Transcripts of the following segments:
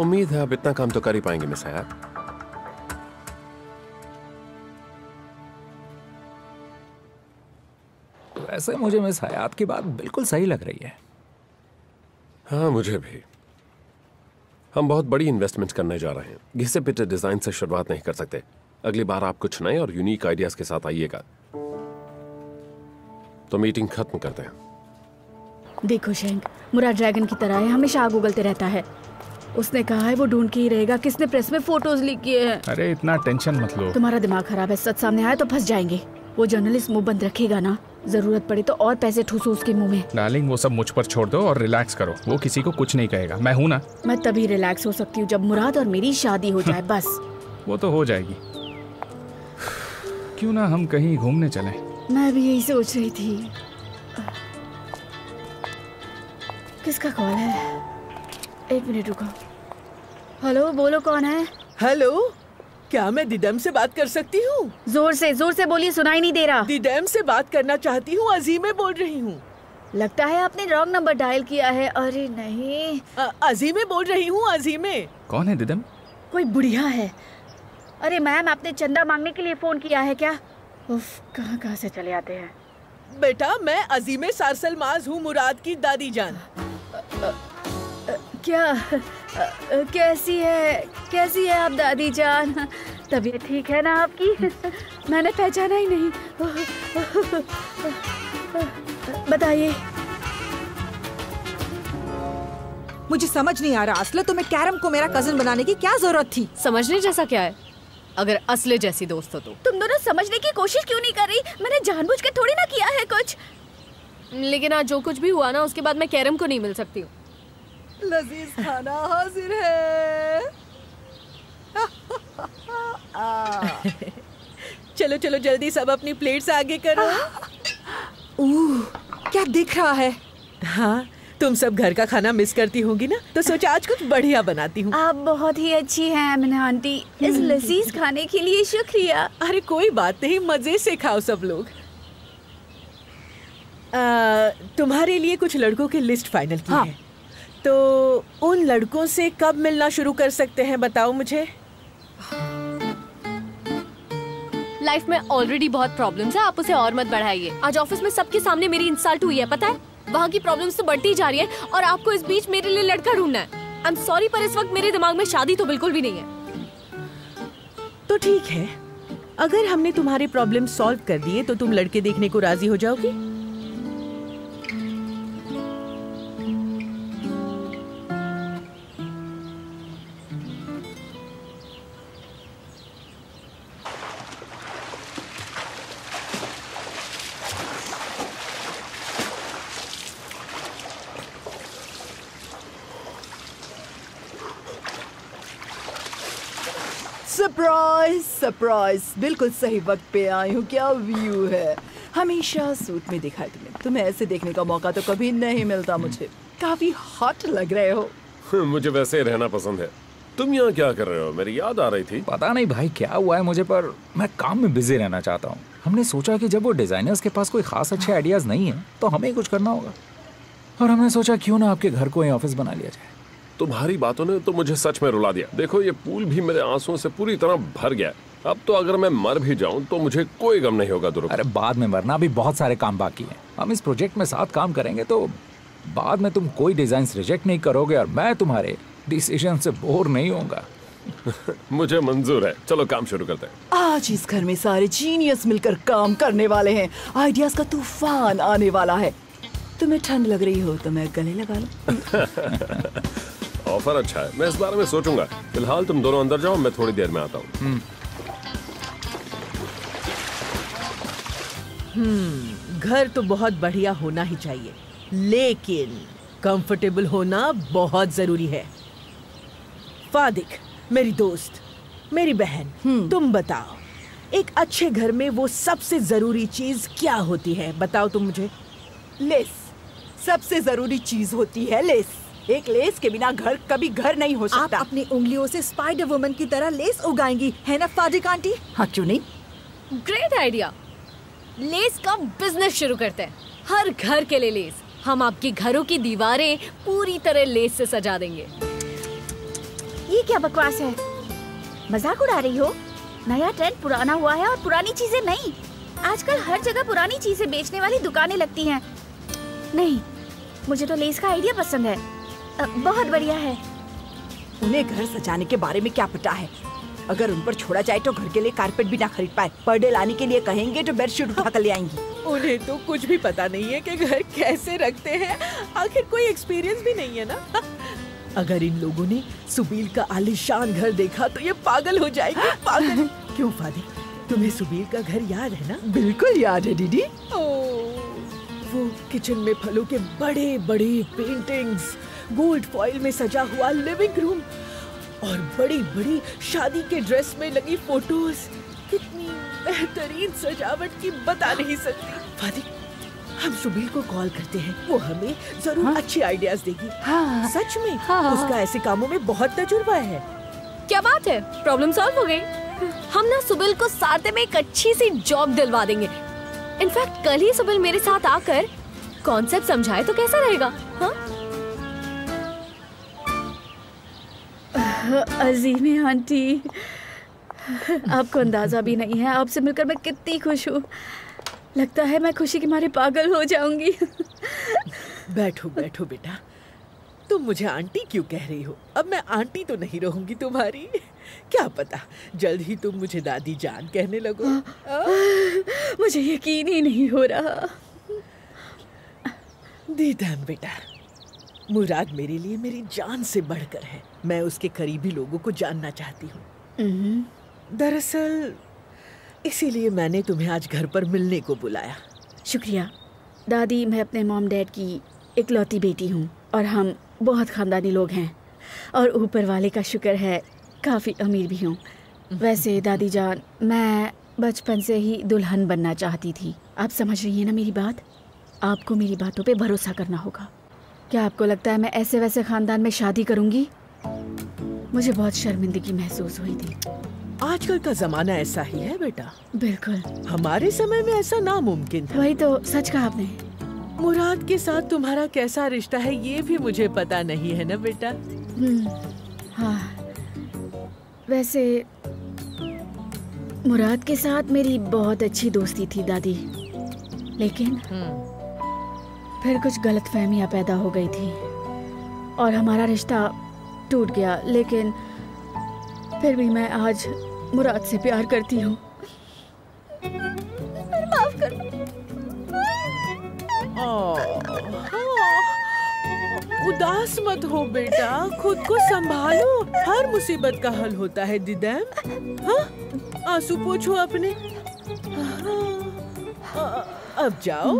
उम्मीद है आप इतना काम तो कर ही पाएँगे मिस हयात वैसे मुझे मिस हयात की बात बिल्कुल सही लग रही है। हाँ मुझे भी। हम बहुत बड़ी इन्वेस्टमेंट करने जा रहे हैं। घिसे पिटे डिज़ाइन से शुरुआत नहीं कर सकते। अगली बार आप कुछ नए और यूनिक आइडियाज़ के साथ आइएगा। तो मीटिंग खत्म करते हैं। देखो शेंक मुराद ड्रैगन की तरह है हमेशा आग उगलते रहता है। उसने कहा है वो ढूंढ के ही रहेगा। किसने प्रेस में फ़ोटोज़ लीक किए हैं? अरे इतना टेंशन मत लो। तुम्हारा दिमाग खराब है सच सामने आया तो फंस जाएँगे। वो जर्नलिस्ट मुँह बंद रखेगा ना? ज़रूरत पड़े तो और पैसे ठूसो उसके मुँह में। डार्लिंग वो सब मुझ पर छोड़ दो और रिलैक्स करो। वो किसी को कुछ नहीं कहेगा। मैं हूँ ना। मैं तभी रिलैक्स हो सकती हूँ जब मुराद और मेरी शादी हो जाए बस। वो तो हो जाएगी। क्यों ना हम कहीं घूमने चलें? मैं भी यही सोच रही थी। किसका कॉल है? एक मिनट रुको। हेलो बोलो कौन है? हेलो क्या मैं दिदम से बात कर सकती हूँ? ज़ोर से ज़ोर से बोलिए सुनाई नहीं दे रहा। दिदम से बात करना चाहती हूँ अजीमे बोल रही हूँ। लगता है आपने रॉन्ग नंबर डायल किया है। अरे नहीं। अ- अजीमे बोल रही हूँ अजीमे। कौन है दिदम? कोई बुढ़िया है। अरे मैम आपने चंदा मांगने के लिए फ़ोन किया है क्या? उफ कहाँ कहाँ से चले आते हैं? बेटा मैं अजीमे सारसल माज हूँ मुराद की दादी जान। क्या कैसी है कैसी है आप दादी जान? तबीयत ठीक है ना आपकी? मैंने पहचाना ही नहीं। बताइए। मुझे समझ नहीं आ रहा। असला तुम्हें कैरम को मेरा कज़न बनाने की क्या ज़रूरत थी? समझने जैसा क्या है? अगर असले जैसी दोस्त हो तो। तुम दोनों समझने की कोशिश क्यों नहीं कर रही? मैंने जानबूझ के थोड़ी ना किया है कुछ। लेकिन आज जो कुछ भी हुआ ना उसके बाद मैं कैरम को नहीं मिल सकती हूँ। लजीज खाना हाजिर है। चलो चलो जल्दी सब अपनी प्लेट्स आगे करो। ओह क्या दिख रहा है? हाँ तुम सब घर का खाना मिस करती होंगी ना तो सोचा आज कुछ बढ़िया बनाती हूँ। आप बहुत ही अच्छी हैं अमीना आंटी। इस लजीज खाने के लिए शुक्रिया। अरे कोई बात नहीं मज़े से खाओ सब लोग। आ, तुम्हारे लिए कुछ लड़कों की लिस्ट फाइनल की हाँ। है। तो उन लड़कों से कब मिलना शुरू कर सकते हैं बताओ मुझे? लाइफ में ऑलरेडी बहुत प्रॉब्लम्स है आप उसे और मत बढ़ाइए। आज ऑफ़िस में सबके सामने मेरी इंसल्ट हुई है पता है? वहाँ की प्रॉब्लम्स तो बढ़ती जा रही है और आपको इस बीच मेरे लिए लड़का ढूंढना है। आई एम सॉरी पर इस वक्त मेरे दिमाग में शादी तो बिल्कुल भी नहीं है। तो ठीक है। अगर हमने तुम्हारे प्रॉब्लम सॉल्व कर दिए तो तुम लड़के देखने को राज़ी हो जाओगी? सरप्राइज़ सरप्राइज़ बिल्कुल सही वक्त पे आई हूँ। क्या व्यू है? हमेशा सूट में दिखाई तुम्हें। तुम्हें ऐसे देखने का मौका तो कभी नहीं मिलता मुझे। काफ़ी हॉट लग रहे हो। मुझे वैसे रहना पसंद है। तुम यहाँ क्या कर रहे हो? मेरी याद आ रही थी। पता नहीं भाई क्या हुआ है मुझे पर मैं काम में बिज़ी रहना चाहता हूँ। हमने सोचा कि जब वो डिजाइनर्स के पास कोई खास अच्छे आइडियाज़ नहीं है तो हमें कुछ करना होगा। और हमने सोचा क्यों ना आपके घर को ही ऑफ़िस बना लिया जाए। तुम्हारी बातों ने तो मुझे सच में रुला दिया। देखो ये पूल भी मेरे आंसुओं से पूरी तरह भर गया अब तो अगर मैं मर भी जाऊँ तो मुझे कोई गम नहीं होगा दुर्गा। अरे बाद में मरना भी बहुत सारे काम बाकी हैं। हम इस प्रोजेक्ट में साथ काम करेंगे तो बाद में तुम कोई डिज़ाइन रिजेक्ट नहीं करोगे और मैं तुम्हारे डिसीज़न से बोर नहीं होऊँगा। मुझे मंजूर है। चलो काम शुरू करते हैं। आज इस घर में सारे जीनियस मिलकर काम करने वाले हैं। आइडियाज़ का तूफ़ान आने वाला है। तुम्हें ठंड लग रही हो तो मैं गले लगा लूँ। ऑफ़र अच्छा है। मैं इस बारे में सोचूँगा। फ़िलहाल तुम दोनों अंदर जाओ मैं थोड़ी देर में आता हूँ। घर तो बहुत बढ़िया होना ही चाहिए लेकिन कंफर्टेबल होना बहुत ज़रूरी है। फादिक मेरी दोस्त मेरी बहन तुम बताओ एक अच्छे घर में वो सबसे ज़रूरी चीज़ क्या होती है? बताओ तुम मुझे। लेस सबसे ज़रूरी चीज़ होती है लेस। एक लेस के बिना घर कभी घर नहीं हो सकता। आप अपनी उंगलियों से स्पाइडर वुमन की तरह लेस उगाएँगी है ना फादिक आंटी हाँ क्यों नहीं? ग्रेट आइडिया लेस का बिज़नेस शुरू करते हैं। हर घर के लिए लेस। हम आपके घरों की दीवारें पूरी तरह लेस से सजा देंगे। ये क्या बकवास है? मज़ाक उड़ा रही हो? नया ट्रेंड पुराना हुआ है और पुरानी चीज़ें नहीं। आजकल हर जगह पुरानी चीज़ें बेचने वाली दुकानें लगती हैं। नहीं मुझे तो लेस का आइडिया पसंद है। बहुत बढ़िया है। उन्हें घर सजाने के बारे में क्या पता है? अगर उन पर छोड़ा जाए तो घर के लिए कारपेट भी ना खरीद पाए। पर्दे लाने के लिए कहेंगे तो बेडशीट उठा कर ले आएँगी। उन्हें तो कुछ भी पता नहीं है कि घर कैसे रखते हैं। आखिर कोई एक्सपीरियंस भी नहीं है ना? अगर इन लोगों ने सुबील का आलिशान घर देखा तो ये पागल हो जाएँगे पागल। क्यों फादी तुम्हें सुबील का घर याद है ना? बिल्कुल याद है दीदी। ओ, वो किचन में फलों के बड़े बड़े पेंटिंग्स गोल्ड फॉइल में सजा हुआ लिविंग रूम और बड़ी बड़ी शादी के ड्रेस में लगी फ़ोटोज़। कितनी बेहतरीन सजावट की बता नहीं सकती। फादी हम सुबील को कॉल करते हैं। वो हमें ज़रूर अच्छे आइडियाज़ देगी। हाँ। सच में हाँ। उसका ऐसे कामों में बहुत तजुर्बा है। क्या बात है? प्रॉब्लम सॉल्व हो गई। हम ना सुबिल को सारते में एक अच्छी सी जॉब दिलवा देंगे। इनफैक्ट कल ही सुबिल मेरे साथ आकर कॉन्सेप्ट समझाए तो कैसा रहेगा? हाँ? अजीम है आंटी। आपको अंदाज़ा भी नहीं है। आपसे मिलकर मैं कितनी खुश हूँ। लगता है मैं खुशी के मारे पागल हो जाऊँगी। बैठो बैठो बेटा। तुम मुझे आंटी क्यों कह रही हो? अब मैं आंटी तो नहीं रहूँगी तुम्हारी। क्या पता? जल्द ही तुम मुझे दादी जान कहने लगो। आ? मुझे यकीन ही नहीं हो रहा। दीदान बेटा मुराद मेरे लिए मेरी जान से बढ़कर है। मैं उसके करीबी लोगों को जानना चाहती हूँ। हम्म, दरअसल इसीलिए मैंने तुम्हें आज घर पर मिलने को बुलाया। शुक्रिया। दादी मैं अपने मॉम डैड की इकलौती बेटी हूँ और हम बहुत खानदानी लोग हैं। और ऊपर वाले का शुक्र है काफ़ी अमीर भी हूँ। वैसे दादी जान मैं बचपन से ही दुल्हन बनना चाहती थी। आप समझ रही हैं ना मेरी बात? आपको मेरी बातों पे भरोसा करना होगा। क्या आपको लगता है मैं ऐसे वैसे खानदान में शादी करूँगी? मुझे बहुत शर्मिंदगी महसूस हुई थी। आजकल का जमाना ऐसा ही है बेटा। बिल्कुल। हमारे समय में ऐसा नामुमकिन था। वही तो सच कहा आपने। मुराद के साथ तुम्हारा कैसा रिश्ता है ये भी मुझे पता नहीं है ना बेटा? हम्म, हाँ। वैसे मुराद के साथ मेरी बहुत अच्छी दोस्ती थी दादी। लेकिन फिर कुछ गलत फहमियाँ पैदा हो गई थी। और हमारा रिश्ता टूट गया लेकिन फिर भी मैं आज मुराद से प्यार करती हूँ। उदास मत हो बेटा खुद को संभालो। हर मुसीबत का हल होता है दिदैम हाँ? आँसू पोछो अपने। हाँ, अब जाओ।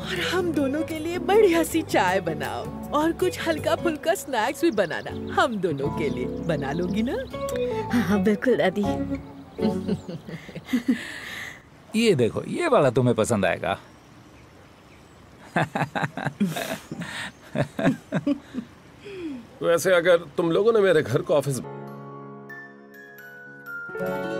और हम दोनों के लिए बढ़िया सी चाय बनाओ। और कुछ हल्का फुल्का स्नैक्स भी बनाना। हम दोनों के लिए। बना लोगी ना? हाँ हाँ बिल्कुल दादी। ये देखो ये वाला तुम्हें पसंद आएगा। वैसे अगर तुम लोगों ने मेरे घर को ऑफ़िस Thank you.